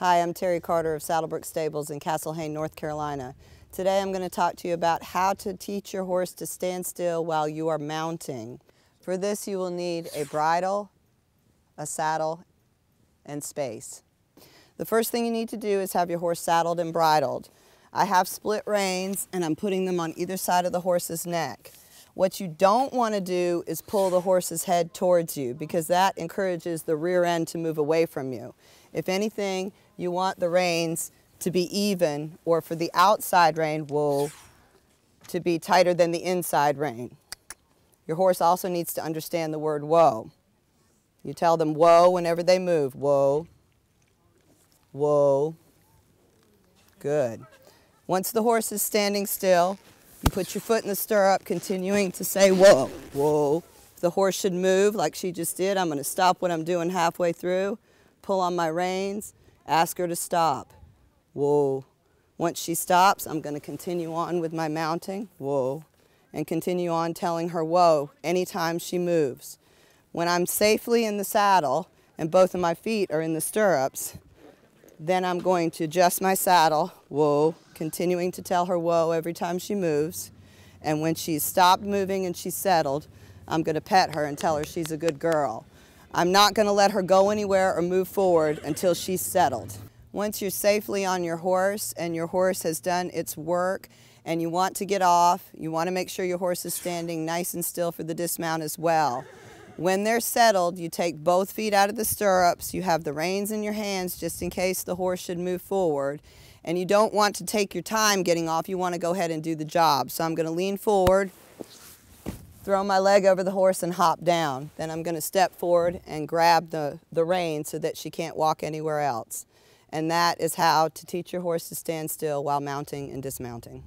Hi, I'm Teri Carter of Saddlebrook Stables in Castle Hayne, North Carolina. Today I'm going to talk to you about how to teach your horse to stand still while you are mounting. For this you will need a bridle, a saddle, and space. The first thing you need to do is have your horse saddled and bridled. I have split reins and I'm putting them on either side of the horse's neck. What you don't want to do is pull the horse's head towards you because that encourages the rear end to move away from you. If anything, you want the reins to be even or for the outside rein wool to be tighter than the inside rein. Your horse also needs to understand the word whoa. You tell them whoa whenever they move. Whoa, whoa. Good. Once the horse is standing still, you put your foot in the stirrup, continuing to say whoa, whoa. If the horse should move like she just did, I'm going to stop what I'm doing halfway through, pull on my reins, Ask her to stop. Whoa. Once she stops, I'm going to continue on with my mounting. Whoa. And continue on telling her whoa anytime she moves. When I'm safely in the saddle and both of my feet are in the stirrups, then I'm going to adjust my saddle, whoa, continuing to tell her whoa every time she moves. And when she's stopped moving and she's settled, I'm going to pet her and tell her she's a good girl. I'm not going to let her go anywhere or move forward until she's settled. Once you're safely on your horse and your horse has done its work and you want to get off, you want to make sure your horse is standing nice and still for the dismount as well. When they're settled, you take both feet out of the stirrups, you have the reins in your hands just in case the horse should move forward, and you don't want to take your time getting off, you want to go ahead and do the job. So I'm going to lean forward, throw my leg over the horse and hop down. Then I'm going to step forward and grab the, the rein so that she can't walk anywhere else. And that is how to teach your horse to stand still while mounting and dismounting.